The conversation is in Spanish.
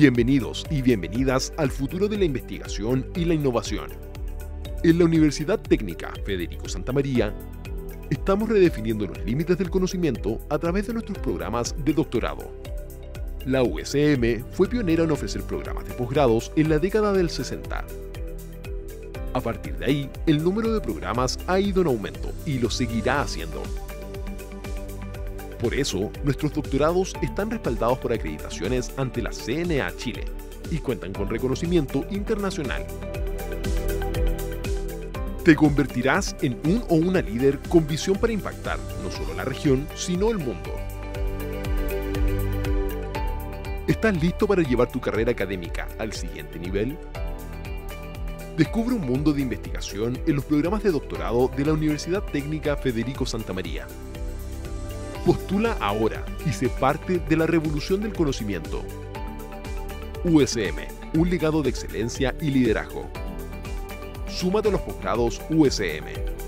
Bienvenidos y bienvenidas al futuro de la investigación y la innovación. En la Universidad Técnica Federico Santa María, estamos redefiniendo los límites del conocimiento a través de nuestros programas de doctorado. La USM fue pionera en ofrecer programas de posgrados en la década del 60. A partir de ahí, el número de programas ha ido en aumento y lo seguirá haciendo. Por eso, nuestros doctorados están respaldados por acreditaciones ante la CNA Chile y cuentan con reconocimiento internacional. Te convertirás en un o una líder con visión para impactar no solo la región, sino el mundo. ¿Estás listo para llevar tu carrera académica al siguiente nivel? Descubre un mundo de investigación en los programas de doctorado de la Universidad Técnica Federico Santa María. Postula ahora y sé parte de la revolución del conocimiento. USM, un legado de excelencia y liderazgo. Súmate a los posgrados USM.